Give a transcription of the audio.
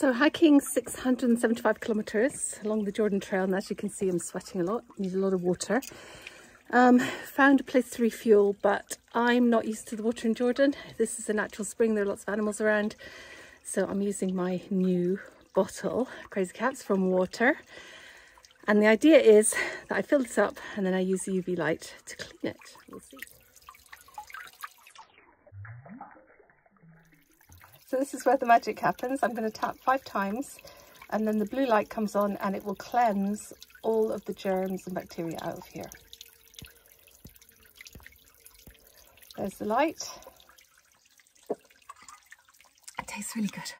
So hiking 675 kilometers along the Jordan Trail and as you can see I'm sweating a lot, need a lot of water. Um, found a place to refuel but I'm not used to the Waatr in Jordan. This is a natural spring, there are lots of animals around. So I'm using my new bottle, CrazyCap from water. And the idea is that I fill this up and then I use the UV light to clean it. We'll see. So this is where the magic happens. I'm going to tap five times and then the blue light comes on and it will cleanse all of the germs and bacteria out of here. There's the light. It tastes really good.